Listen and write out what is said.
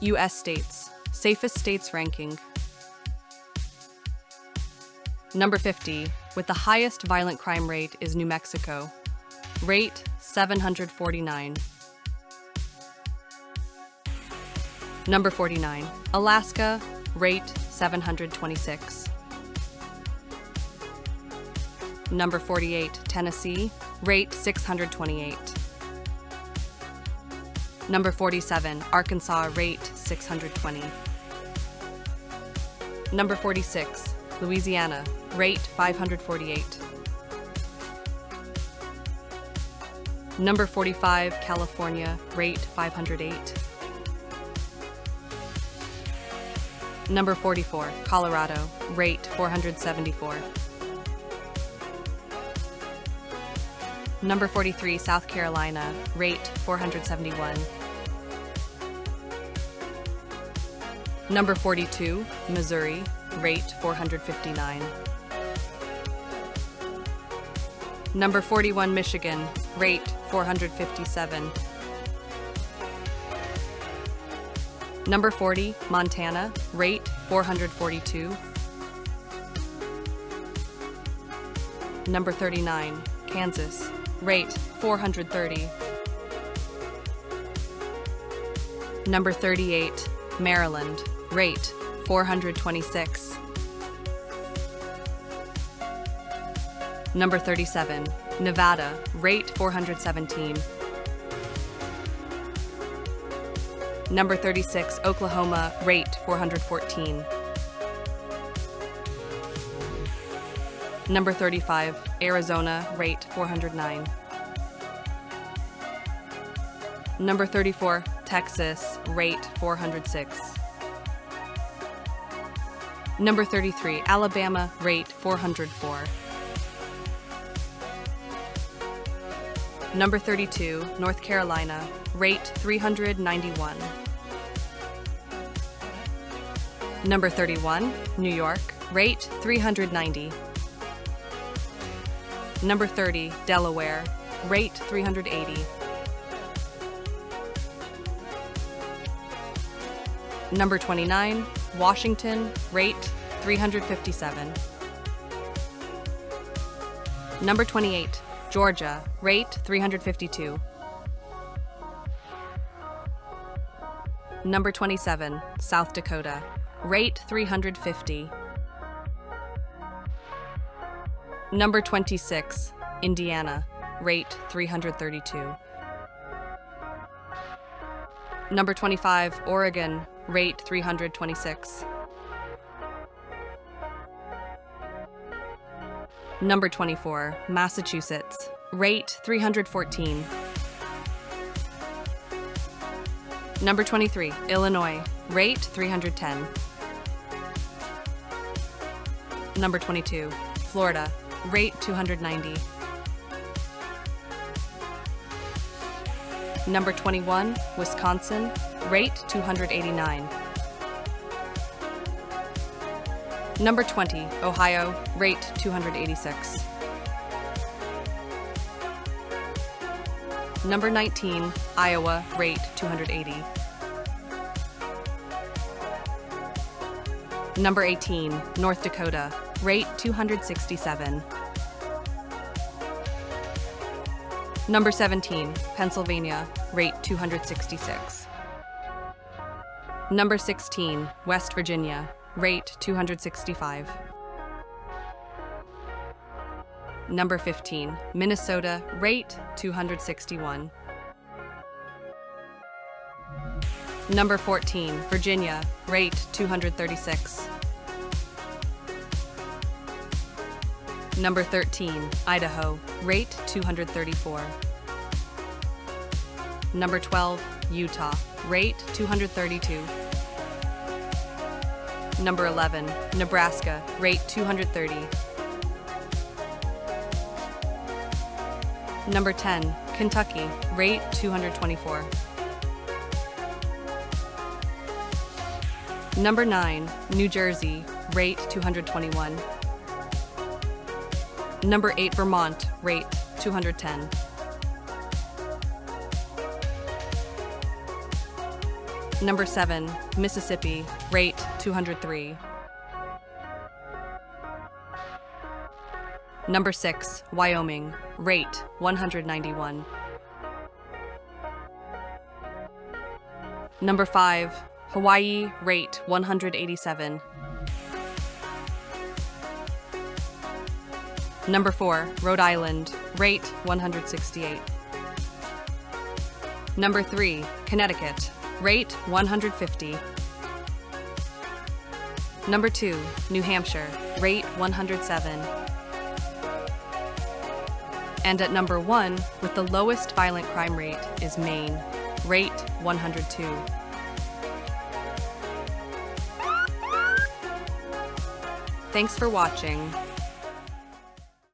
U.S. states, safest states ranking. Number 50, with the highest violent crime rate, is New Mexico. Rate 749. Number 49, Alaska, rate 726. Number 48, Tennessee, rate 628. Number 47, Arkansas, rate 620. Number 46, Louisiana, rate 548. Number 45, California, rate 508. Number 44, Colorado, rate 474. Number 43, South Carolina, rate 471. Number 42, Missouri, rate 459. Number 41, Michigan, rate 457. Number 40, Montana, rate 442. Number 39, Kansas, rate 430. Number 38, Maryland, rate 426. Number 37, Nevada, rate 417. Number 36, Oklahoma, rate 414. Number 35, Arizona, rate 409. Number 34, Texas, rate 406. Number 33, Alabama, rate 404. Number 32, North Carolina, rate 391. Number 31, New York, rate 390. Number 30, Delaware, rate 380. Number 29, Washington, rate 357. Number 28, Georgia, rate 352. Number 27, South Dakota, rate 350. Number 26, Indiana, rate 332. Number 25, Oregon, rate 326. Number 24, Massachusetts, rate 314. Number 23, Illinois, rate 310. Number 22, Florida, rate 290. Number 21, Wisconsin, rate 289. Number 20, Ohio, rate 286. Number 19, Iowa, rate 280. Number 18, North Dakota, rate 267. Number 17, Pennsylvania, rate 266. Number 16, West Virginia, rate 265. Number 15, Minnesota, rate 261. Number 14, Virginia, rate 236. Number 13, Idaho, rate 234. Number 12, Utah, rate 232. Number 11, Nebraska, rate 230. Number 10, Kentucky, rate 224. Number 9, New Jersey, rate 221. Number 8, Vermont, rate 210. Number 7, Mississippi, rate 203. Number 6, Wyoming, rate 191. Number 5, Hawaii, rate 187. Number 4, Rhode Island, rate 168. Number 3, Connecticut, rate 150. Number 2, New Hampshire, rate 107. And at number 1, with the lowest violent crime rate, is Maine, rate 102. Thanks for watching.